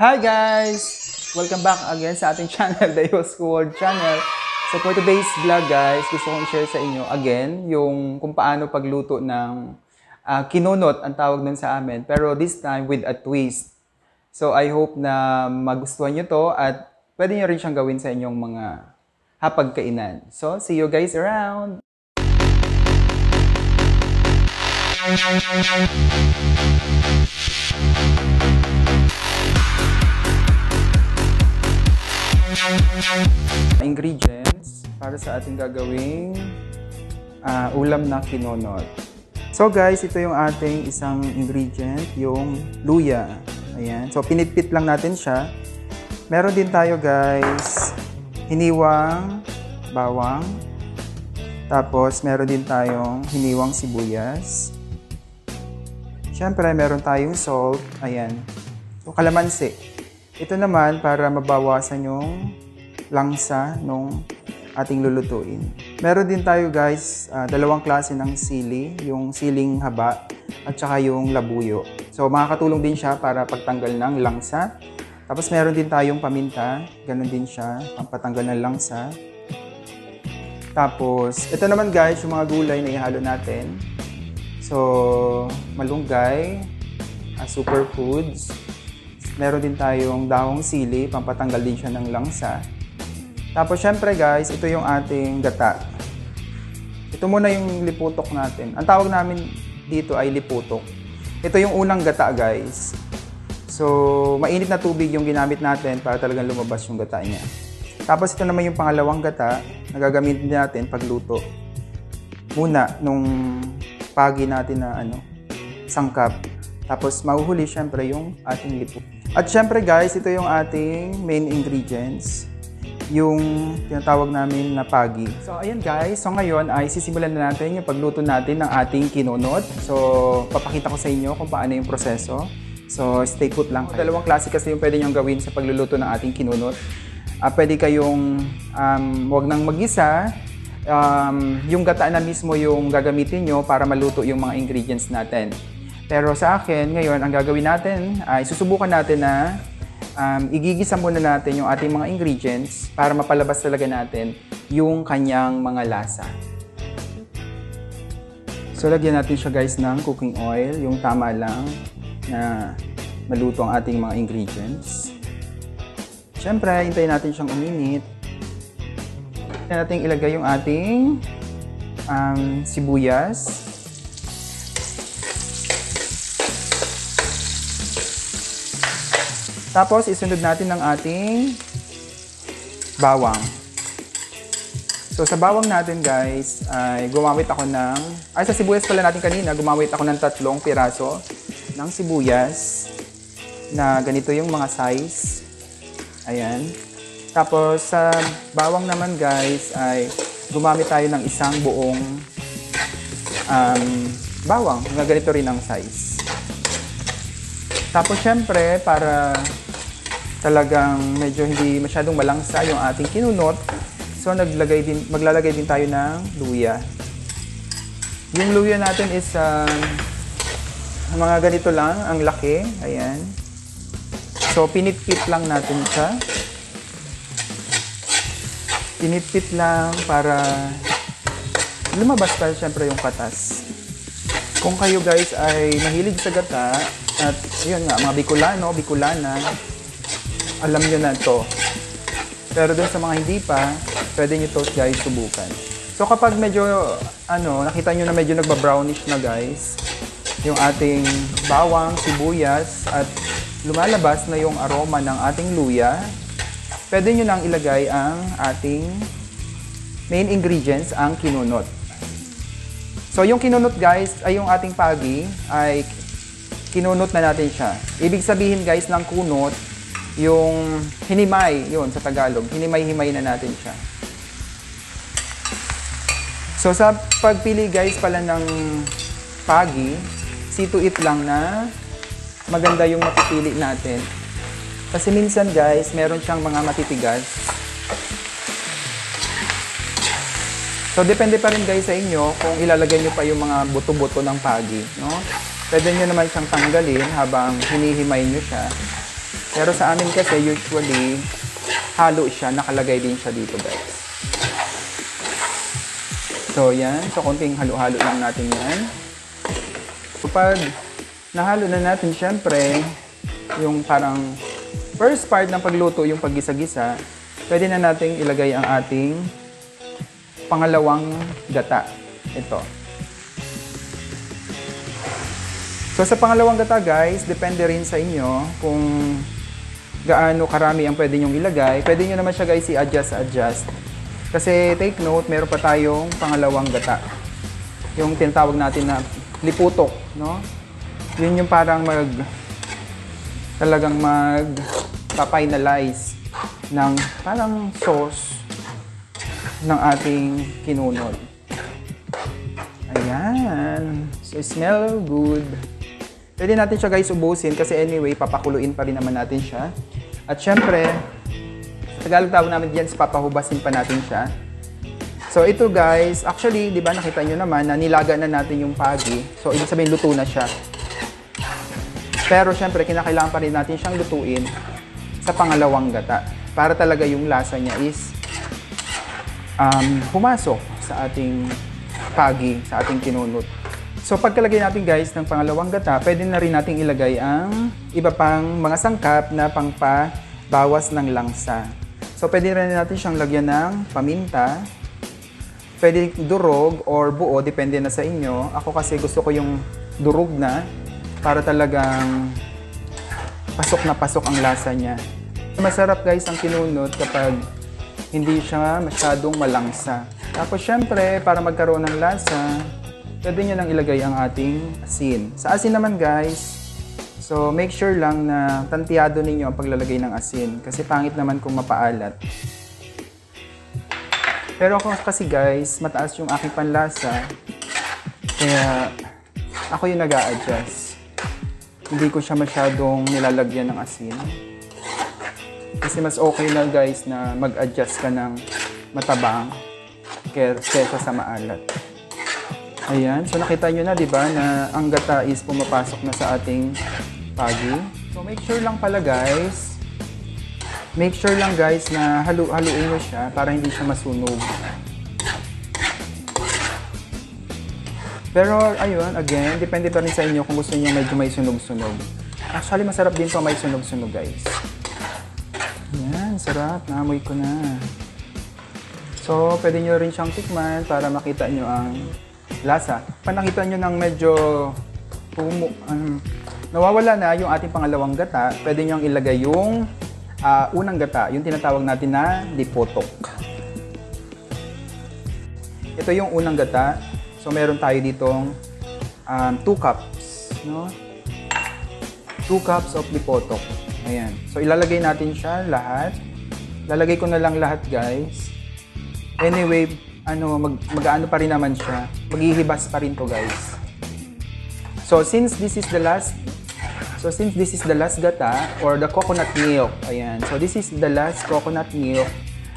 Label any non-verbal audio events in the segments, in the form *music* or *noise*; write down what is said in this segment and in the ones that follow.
Hi guys! Welcome back again sa ating *laughs* channel, The Yos World Channel. So for today's vlog guys, gusto kong share sa inyo again yung kung paano pagluto ng uh, kinunot ang tawag nun sa amin. Pero this time with a twist. So I hope na magustuhan nyo to at pwede nyo rin siyang gawin sa inyong mga hapagkainan. So see you guys around! Ingredients para sa ating gagawing uh, ulam na kinonot. So guys, ito yung ating isang ingredient, yung luya. Ayan. So pinitpit lang natin siya. Meron din tayo guys, hiniwang bawang. Tapos meron din tayong hiniwang sibuyas. Siyempre, meron tayong salt. Ayan. So, kalamansi. Ito naman para mabawasan yung langsa nung ating lulutuin. Meron din tayo guys, uh, dalawang klase ng sili, yung siling haba at saka yung labuyo. So makakatulong din siya para pagtanggal ng langsa. Tapos meron din tayong paminta, ganun din siya, pampatanggal ng langsa. Tapos, ito naman guys, yung mga gulay na ihalo natin. So, malunggay, uh, superfoods. Meron din tayong dahong sili, pampatanggal din siya ng langsa. Tapos syempre guys, ito yung ating gata. Ito muna yung liputok natin. Ang tawag namin dito ay liputok. Ito yung unang gata guys. So, mainit na tubig yung ginamit natin para talagang lumabas yung gata niya. Tapos ito naman yung pangalawang gata na gagamitin natin pagluto. Muna, nung pagi natin na ano, sangkap. Tapos mahuhuli syempre yung ating lipo. At syempre guys, ito yung ating main ingredients yung tinatawag namin na pagi. So ayan guys, so ngayon ay sisimulan na natin yung pagluto natin ng ating kinunot. So papakita ko sa inyo kung paano yung proseso. So stay put lang. Kayo. Dalawang klase kasi yung pwede nyo gawin sa pagluluto ng ating kinunot. Uh, pwede kayong um, wag nang magisa, um, yung gata na mismo yung gagamitin nyo para maluto yung mga ingredients natin. Pero sa akin, ngayon, ang gagawin natin ay susubukan natin na um, igigisa muna natin yung ating mga ingredients para mapalabas talaga natin yung kanyang mga lasa. So, lagyan natin siya guys ng cooking oil, yung tama lang na maluto ang ating mga ingredients. Siyempre, hintayin natin siyang uminit. Hintayin natin ilagay yung ating um, sibuyas. Tapos, isunod natin ng ating bawang. So, sa bawang natin, guys, ay gumamit ako ng... Ay, sa sibuyas pala natin kanina, gumamit ako ng tatlong piraso ng sibuyas na ganito yung mga size. Ayan. Tapos, sa bawang naman, guys, ay gumamit tayo ng isang buong um, bawang na ganito rin ang size. Tapos, syempre, para talagang medyo hindi masyadong malangsa yung ating kinunot. So naglagay din, maglalagay din tayo ng luya. Yung luya natin is uh, mga ganito lang, ang laki. Ayan. So pinitpit lang natin siya. Pinitpit lang para lumabas pa syempre yung katas. Kung kayo guys ay mahilig sa gata, at yun nga, mga Bicolano, Bicolana, alam nyo na to. Pero dun sa mga hindi pa, pwede nyo to guys subukan. So kapag medyo, ano, nakita nyo na medyo nagba-brownish na guys, yung ating bawang, sibuyas, at lumalabas na yung aroma ng ating luya, pwede nyo nang ilagay ang ating main ingredients, ang kinunot. So yung kinunot guys, ay yung ating pagi, ay kinunot na natin siya. Ibig sabihin guys ng kunot, yung hinimay, yun sa Tagalog, hinimay-himay na natin siya. So sa pagpili guys pala ng pagi, see it lang na maganda yung mapipili natin. Kasi minsan guys, meron siyang mga matitigas. So depende pa rin guys sa inyo kung ilalagay nyo pa yung mga buto-buto ng pagi. No? Pwede nyo naman siyang tanggalin habang hinihimay nyo siya Pero sa amin kasi usually halo siya, nakalagay din siya dito guys. So yan, so konting halo-halo lang natin yan. Kapag nahalo na natin, syempre, yung parang first part ng pagluto, yung paggisa-gisa, pwede na nating ilagay ang ating pangalawang gata. Ito. So sa pangalawang gata guys, depende rin sa inyo kung gaano karami ang pwede nyong ilagay. Pwede nyo naman siya guys i-adjust-adjust. Kasi take note, meron pa tayong pangalawang gata. Yung tinatawag natin na liputok, no? Yun yung parang mag talagang mag finalize ng parang sauce ng ating kinunod. Ayan. So, smell good. Pwede natin siya guys ubusin kasi anyway, papakuluin pa rin naman natin siya. At syempre, sa Tagalog tawag namin dyan, papahubasin pa natin siya. So ito guys, actually, di ba nakita nyo naman na nilaga na natin yung pagi. So ibig sabihin luto na siya. Pero syempre, kinakailangan pa rin natin siyang lutuin sa pangalawang gata. Para talaga yung lasa niya is um, pumasok sa ating pagi, sa ating kinunot. So pagkalagay natin guys ng pangalawang gata, pwede na rin nating ilagay ang iba pang mga sangkap na pangpabawas ng langsa. So pwede rin natin siyang lagyan ng paminta, pwede durog or buo, depende na sa inyo. Ako kasi gusto ko yung durog na para talagang pasok na pasok ang lasa niya. Masarap guys ang kinunot kapag hindi siya masyadong malangsa. Tapos syempre, para magkaroon ng lasa, pwede nyo nang ilagay ang ating asin. Sa asin naman guys, so make sure lang na tantiyado ninyo ang paglalagay ng asin kasi pangit naman kung mapaalat. Pero ako kasi guys, mataas yung aking panlasa. Kaya ako yung nag adjust Hindi ko siya masyadong nilalagyan ng asin. Kasi mas okay na guys na mag-adjust ka ng matabang kesa sa maalat. Ayan. So nakita nyo na, di ba, na ang gata is pumapasok na sa ating pagi. So make sure lang pala guys, make sure lang guys na halu haluin nyo siya para hindi siya masunog. Pero ayun, again, depende pa rin sa inyo kung gusto niyo medyo may sunog-sunog. Actually, masarap din to may sunog-sunog guys. Yan, sarap. Naamoy ko na. So, pwede nyo rin siyang tikman para makita nyo ang lasa. Pag nakita nyo ng medyo pumu, um, nawawala na yung ating pangalawang gata, pwede nyo ilagay yung uh, unang gata, yung tinatawag natin na lipotok. Ito yung unang gata. So meron tayo ditong 2 um, cups, no? 2 cups of lipotok. Ayan. So ilalagay natin siya lahat. Lalagay ko na lang lahat, guys. Anyway, ano, mag, mag-ano pa rin naman siya. Maghihibas pa rin to guys. So, since this is the last, so since this is the last gata, or the coconut milk, ayan. So, this is the last coconut milk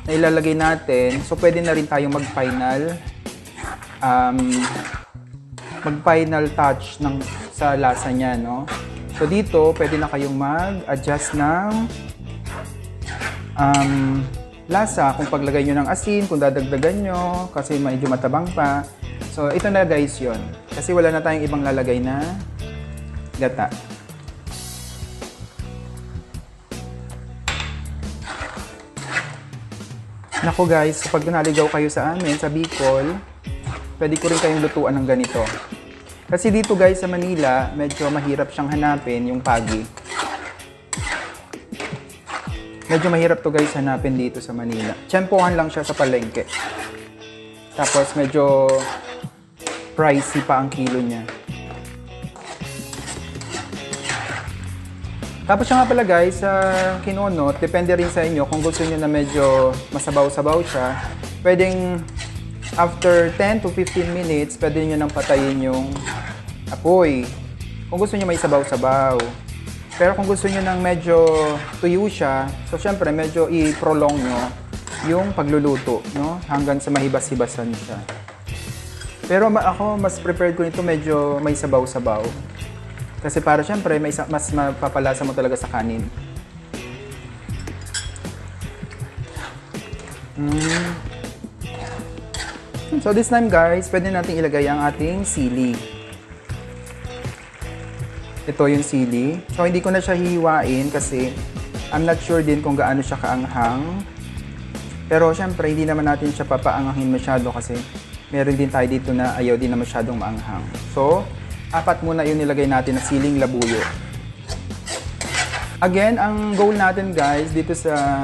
na ilalagay natin. So, pwede na rin tayong mag-final, um, mag-final touch ng, sa lasa niya, no? So, dito, pwede na kayong mag-adjust ng um, lasa, kung paglagay nyo ng asin, kung dadagdagan nyo, kasi medyo matabang pa. So, ito na guys yon Kasi wala na tayong ibang lalagay na gata. Nako guys, kapag naligaw kayo sa amin, sa Bicol, pwede ko rin kayong lutuan ng ganito. Kasi dito guys sa Manila, medyo mahirap siyang hanapin yung pagi. Medyo mahirap to guys hanapin dito sa Manila. Tsempohan lang siya sa palengke. Tapos medyo pricey pa ang kilo niya. Tapos siya nga pala guys, sa uh, kinonot, depende rin sa inyo kung gusto niyo na medyo masabaw-sabaw siya. Pwedeng after 10 to 15 minutes, pwede niyo nang patayin yung apoy. Kung gusto niyo may sabaw-sabaw. Pero kung gusto niyo ng medyo tuyo siya, so syempre medyo i-prolong nyo yung pagluluto no? hanggang sa mahibas-hibasan siya. Pero ma ako, mas prepared ko nito medyo may sabaw-sabaw. Kasi para syempre, may mas mapapalasa mo talaga sa kanin. Mm. So this time guys, pwede natin ilagay ang ating sili. Ito yung sili. So hindi ko na siya hihiwain kasi I'm not sure din kung gaano siya kaanghang. Pero syempre, hindi naman natin siya papaangahin masyado kasi meron din tayo dito na ayaw din na masyadong maanghang. So, apat muna yung nilagay natin na siling labuyo. Again, ang goal natin guys dito sa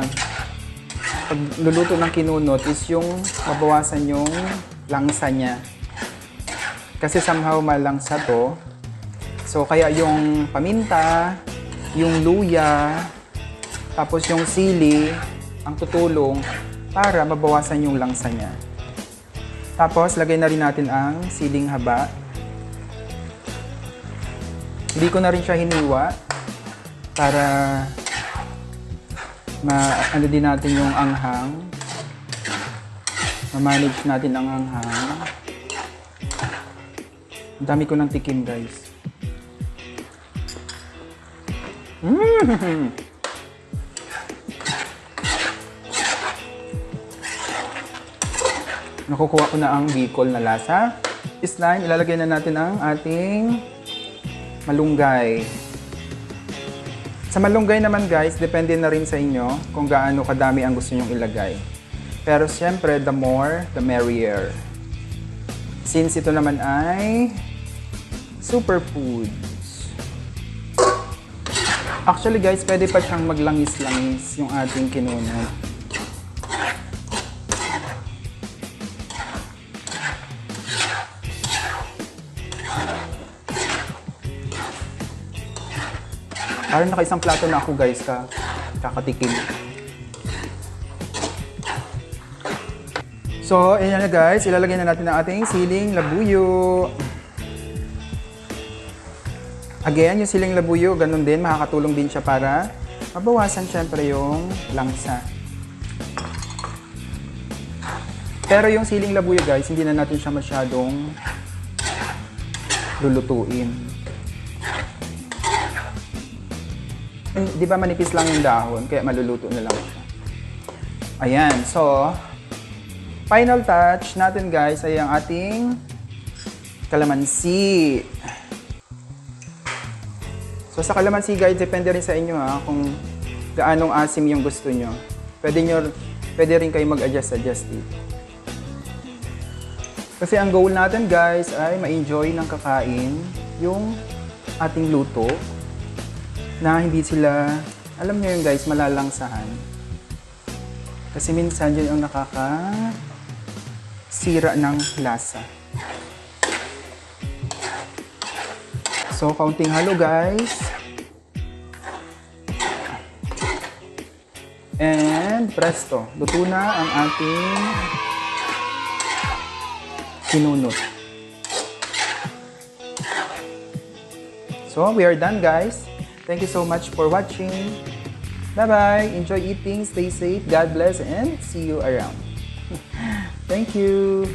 pagluluto ng kinunot is yung mabawasan yung langsa niya. Kasi somehow malangsa to. So, kaya yung paminta, yung luya, tapos yung sili, ang tutulong para mabawasan yung langsa niya. Tapos, lagay na rin natin ang siling haba. Hindi ko na rin siya hiniwa para ma ano din natin yung anghang. Ma-manage natin ang anghang. Ang dami ko ng tikim, guys. Mmm! Nakukuha ko na ang Bicol na lasa. This ilalagay na natin ang ating malunggay. Sa malunggay naman guys, depende na rin sa inyo kung gaano kadami ang gusto nyong ilagay. Pero siyempre, the more, the merrier. Since ito naman ay superfoods. Actually guys, pwede pa siyang maglangis-langis yung ating kinunod. Parang naka isang plato na ako guys ka kakatikim. So, ayan na guys. Ilalagay na natin ang ating siling labuyo. Again, yung siling labuyo, ganun din. Makakatulong din siya para mabawasan syempre yung langsa. Pero yung siling labuyo guys, hindi na natin siya masyadong lulutuin. Eh, di ba manipis lang yung dahon, kaya maluluto na lang siya. Ayan, so, final touch natin guys ay ang ating kalamansi. So sa kalamansi guys, depende rin sa inyo ha, kung gaanong asim yung gusto nyo. Pwede, nyo, pwede rin kayo mag-adjust-adjust dito. Kasi ang goal natin guys ay ma-enjoy ng kakain yung ating luto na hindi sila, alam niyo yun guys, malalangsahan. Kasi minsan yun ang nakaka sira ng lasa. So, kaunting halo guys. And presto, luto na ang ating kinunot. So, we are done guys. Thank you so much for watching. Bye-bye. Enjoy eating. Stay safe. God bless and see you around. *laughs* Thank you.